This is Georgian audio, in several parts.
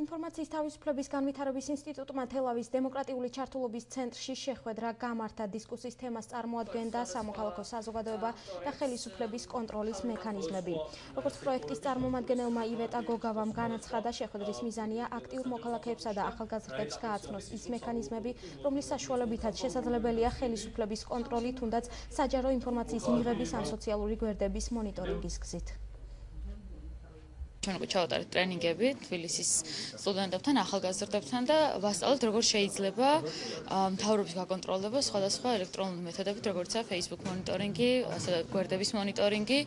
ინფორმაციის თავისუფლების განვითარების ინსტიტუტმა თელავის დემოკრატიული ჩართულობის ცენტრში შეხვედრა გამართა დისკუსიის თემას წარმოადგენდა სამოქალაქო საზოგადოება და ხელისუფლების კონტროლის მექანიზმები. როგორც პროექტის წარმომადგენელმა ივეტა გოგავამ განაცხადა, შეხვედრის მიზანია აქტიურ მოქალაქეებსა და ახალგაზრდებს გააცნოს ის მექანიზმები, რომლის საშუალებითაც შესაძლებელია ხელისუფლების კონტროლი თუნდაც საჯარო ინფორმაციის მიღების ან სოციალური გვერდების მონიტორინგის გზით. ჩვენ უკვე ჩავატარეთ ტრენინგები თბილისის სტუდენტებთან, ახალგაზრდებთან და ვასწავლეთ როგორ შეიძლება მთავრობის გაკონტროლება სხვადასხვა ელექტრონული მეთოდებით, როგორიცაა Facebook მონიტორინგი, ასე გვერდების მონიტორინგი,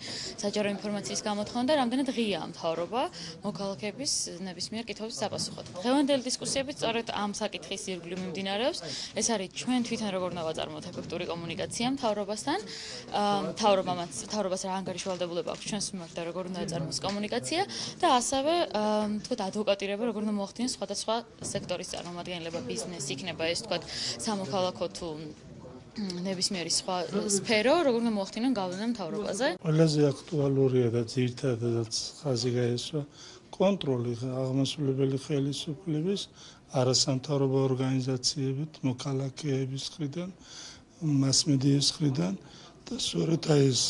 საჯარო ინფორმაციის გამოთხოვნა და რამდენად ღია მთავრობა მოქალაქეების ნებისმიერ კითხვებს საპასუხოდ. დღევანდელი დისკუსიები სწორედ ამ საკითხის ირგვლივ მიმდინარეობს. ეს არის ჩვენ თვითონ როგორ ნავაწარმოოთ ეფექტური კომუნიკაცია მთავრობასთან. მთავრობამაც მთავრობას რა ანგარიშვალდებულება აქვს ჩვენს მიმართ და როგორ უნდა ეწარმოოს კომუნიკაცია. და ასევე თქო ადვოკატირება როგორ უნდა მოახდინოს სხვადასხვა სექტორის წარმომადგენლება ბიზნესი იქნება ეს თქო სამოქალაქო თუ ნებისმიერი სხვა სფერო როგორ უნდა მოახდინონ გავლენა მთავრობაზე? ყველაზე აქტუალურია და ძირითადად ხაზი გაესვა კონტროლი აღმასრულებელი ხელისუფლების არასამთავრობო ორგანიზაციებით მოქალაქეების მხრიდან მასმედიის მხრიდან და სწორედ აი ეს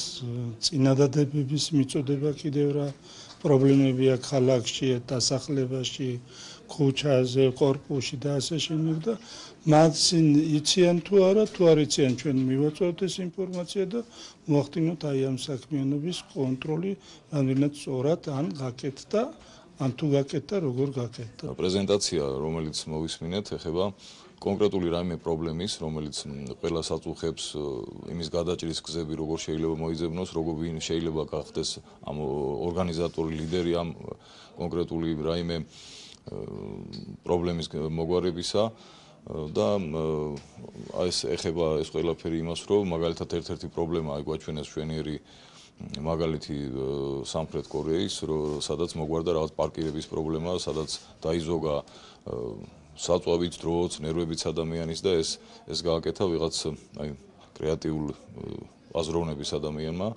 წინადადებების მიწოდება კიდევ რა პრობლემებია ქალაქში, დასახლებაში, ქუჩაზე, корпуში და ასე შემდეგ და მათ იციან თუ არა, თუ არ იციან ჩვენ მივაწვევთ ეს ინფორმაცია და მოახდინოთ აი ამ საქმიანობის კონტროლი რამდენად სწორად ან გაკეთდა. ან თუ გაკეთდა, როგორ გაკეთდა. პრეზენტაცია, რომელიც მოვისმინეთ, ეხება კონკრეტული რაიმე პრობლემის, რომელიც ყველას აწუხებს იმის გადაჭრის გზები, როგორ შეიძლება მოიძებნოს, როგორ შეიძლება გახდეს ამ ორგანიზატორი ლიდერი ამ კონკრეტული რაიმე პრობლემის მოგვარებისა და ეს ეხება ეს ყველაფერი იმას, რომ მაგალითად ერთ-ერთი პრობლემა აი გვაჩვენეს ჩვენიერი მაგალითი სამხრეთ კორეის, სადაც მოგვარდა რაღაც პარკირების პრობლემა, სადაც დაიზოგა საწვავით დროც, ნერვებით ადამიანის და ეს ეს გააკეთა ვიღაც აი კრეატიულ აზროვნების ადამიანმა.